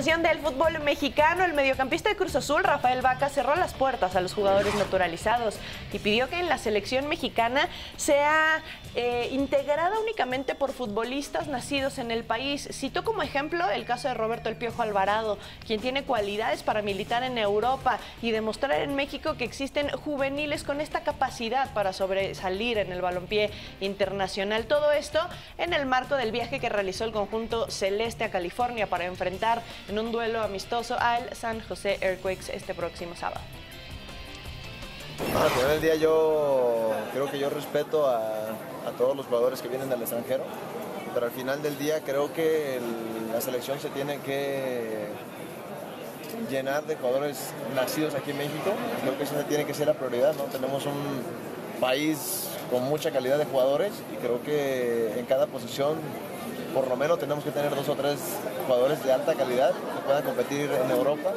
del fútbol mexicano, el mediocampista de Cruz Azul, Rafael Vaca, cerró las puertas a los jugadores naturalizados y pidió que en la selección mexicana sea eh, integrada únicamente por futbolistas nacidos en el país. Citó como ejemplo el caso de Roberto El Piojo Alvarado, quien tiene cualidades para militar en Europa y demostrar en México que existen juveniles con esta capacidad para sobresalir en el balompié internacional. Todo esto en el marco del viaje que realizó el conjunto celeste a California para enfrentar en un duelo amistoso al San José Earthquakes este próximo sábado. al final del día yo creo que yo respeto a, todos los jugadores que vienen del extranjero, pero al final del día creo que la selección se tiene que llenar de jugadores nacidos aquí en México. Creo que esa tiene que ser la prioridad, ¿no? Tenemos un país con mucha calidad de jugadores y creo que en cada posición por lo menos tenemos que tener dos o tres jugadores de alta calidad que puedan competir en Europa.